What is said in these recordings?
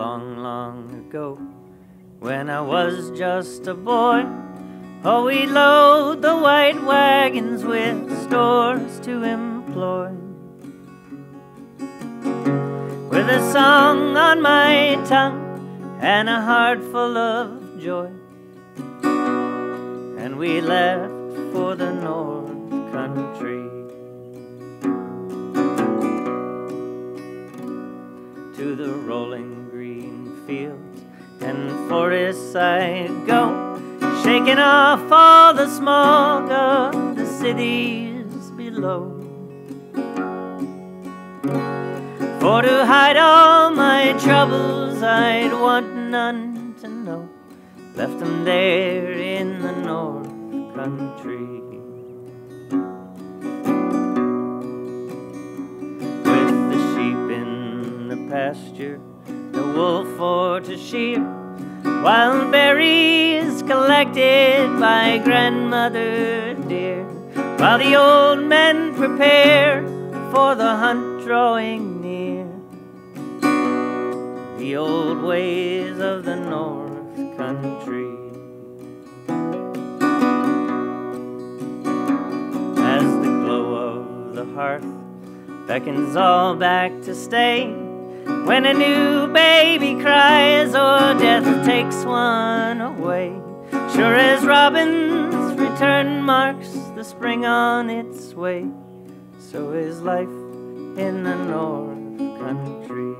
ago, when I was just a boy. Oh, we'd load the white wagons with stores to employ. With a song on my tongue and a heart full of joy. And we left for the North Country. To the rolling fields and forests I'd go shaking off all the smog of the cities below. For to hide all my troubles, I'd want none to know. Left them there in the north country. With the sheep in the pasture, the wolf to shear Wild berries collected by grandmother dear, while the old men prepare for the hunt drawing near. The old ways of the North Country. As the glow of the hearth beckons all back to stay when a new baby cries or death takes one away. Sure as robin's return marks the spring on its way, so is life in the north country.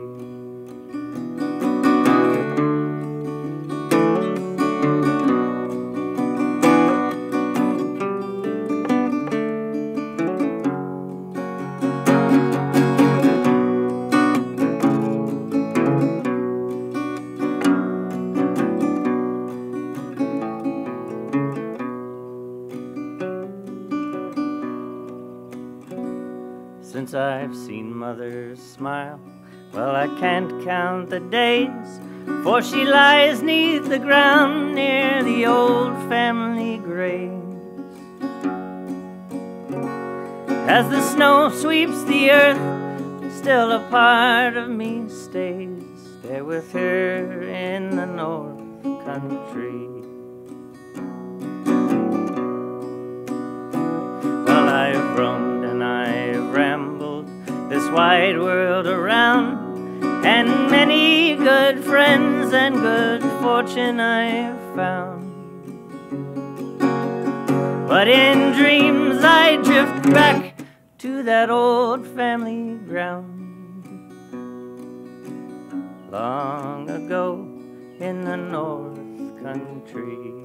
Since I've seen mother's smile. Well, I can't count the days, for she lies neath the ground near the old family grave. As the snow sweeps the earth, still a part of me stays there with her in the north country. Wide world around, and many good friends and good fortune I've found. But in dreams I drift back to that old family ground. Long ago in the North Country.